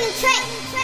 fucking trick.